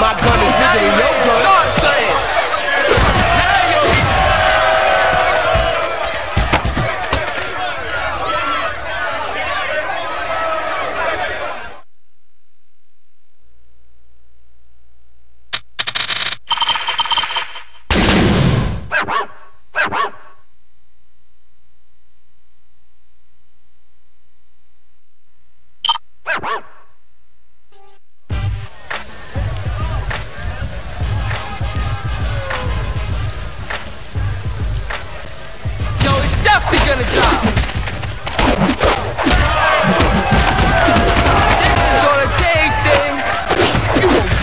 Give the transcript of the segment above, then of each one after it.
My gun is bigger than yours.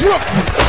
Brooklyn.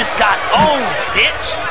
just got owned, bitch.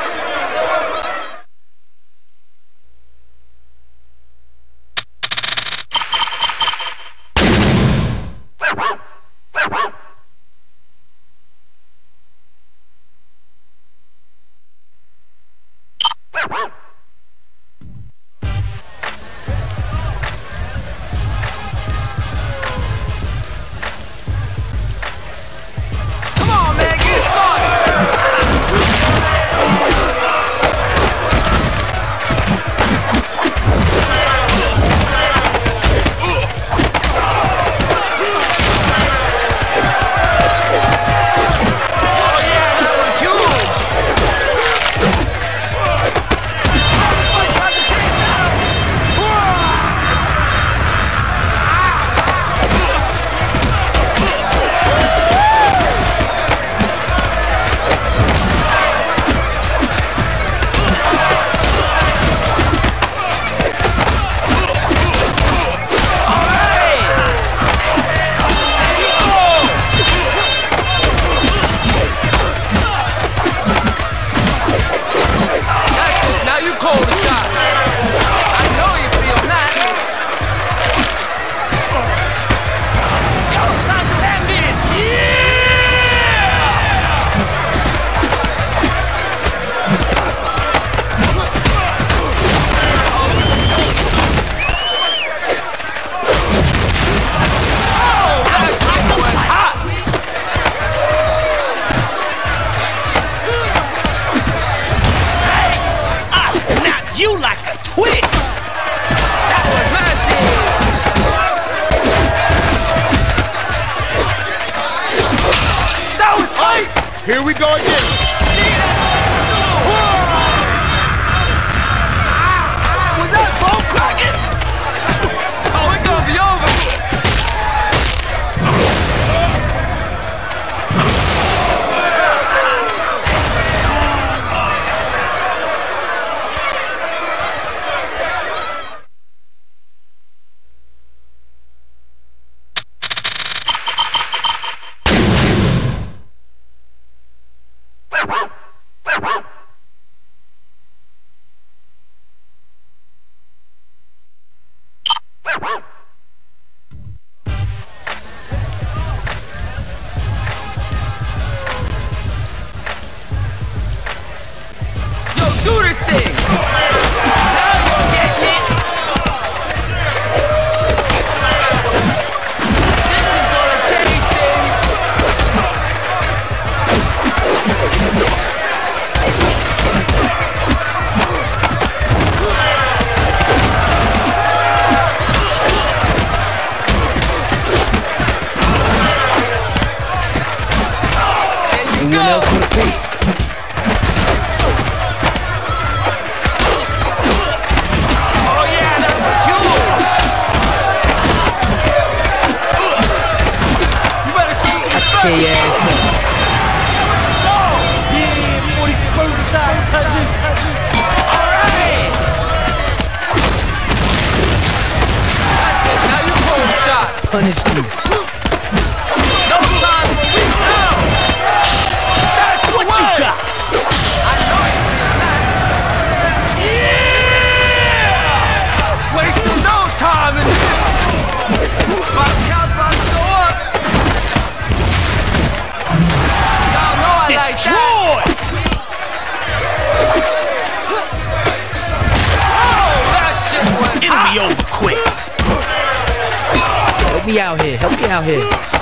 do thing! punish me. me out here. Help me out here.